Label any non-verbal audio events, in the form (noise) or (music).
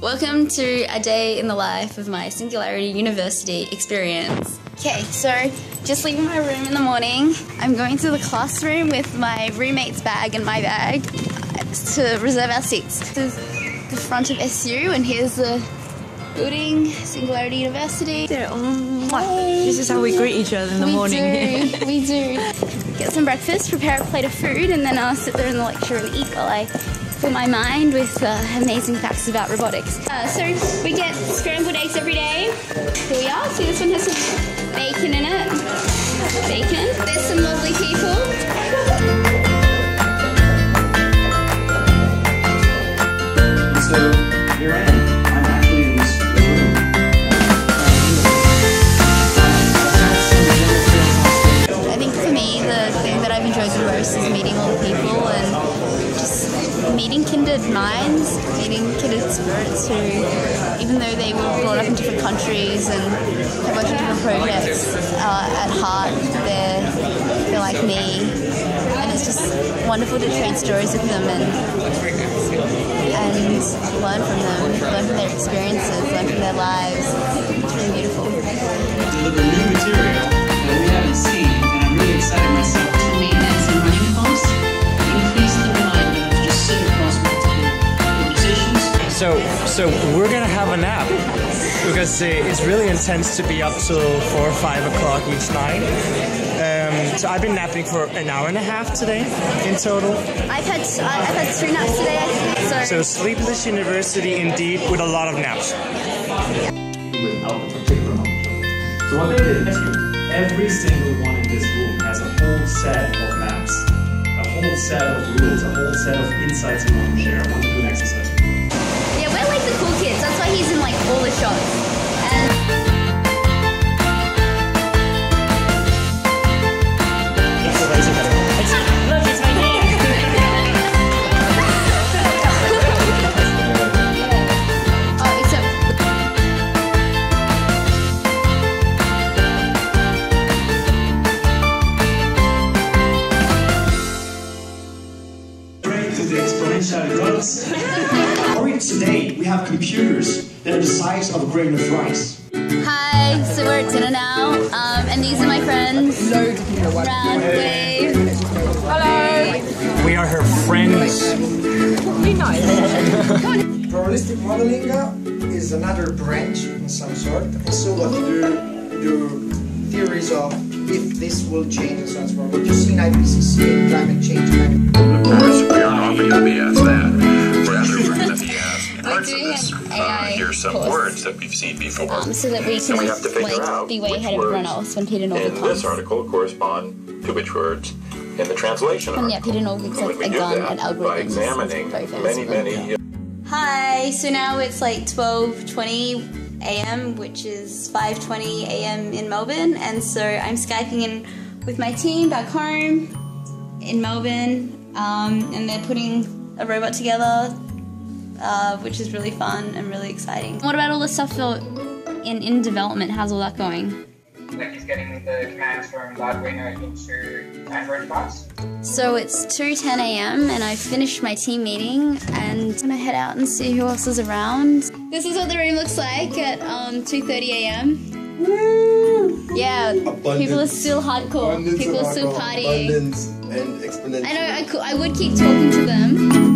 Welcome to a day in the life of my Singularity University experience. Okay, so just leaving my room in the morning. I'm going to the classroom with my roommate's bag and my bag to reserve our seats. This is the front of SU, and here's the building, Singularity University. This is how we greet each other in the we morning. do, (laughs) we do. Get some breakfast, prepare a plate of food, and then I'll sit there in the lecture and eat while I fill my mind with uh, amazing facts about robotics. Uh, so we get scrambled eggs every day. Here we are. See, this one has some bacon in it. Bacon. There's some lovely people. So here I am. I'm actually in this room. I think for me, the thing that I've enjoyed the most is meeting all the people meeting kindred minds, meeting kindred spirits who, even though they were brought up in different countries and have worked on different projects, uh, at heart they're, they're like me. And it's just wonderful to trade stories with them and and learn from them, learn from their experiences, learn from their lives. So, so we're gonna have a nap because uh, it's really intense to be up till four or five o'clock each night. Um, so I've been napping for an hour and a half today in total. I've had I've had two naps today. I think. So sleepless university indeed with a lot of naps. Without a particular. So what they did is every single one in this room has a whole set of maps, a whole set of rules, a whole set of insights you want to share. I want to do an exercise. The exponential growth. Already today, we have computers that are the size of a grain of rice. hi. So we're at dinner now, um, and these are my friends. Round wave. Hello. We are her friends. Be nice. Probabilistic modeling is another branch in some sort. Also, what you do, do theories of if this will change and so on and. What you see in IPCC, climate change, some course. words that we've seen before. Um, so that we can And we have to figure like out be way which ahead of everyone words else when Peter in Norvig this article correspond to which words in the translation And yeah. Peter Norvig's And like we a do gun that algorithms. by examining very many, for many Hi, so now it's like 12:20 a.m., which is 5:20 a.m. in Melbourne, and so I'm skyping in with my team back home in Melbourne, um, and they're putting a robot together, uh, which is really fun and really exciting. What about all the stuff in in development? How's all that going? like he's getting the commands from Arduino into Android device. So it's 2:10 a.m. and I finished my team meeting and I'm gonna head out and see who else is around. This is what the room looks like at um 2:30 a.m. Yeah, people are still hardcore. people are still partying. and exponential. I know I, could, I would keep talking to them.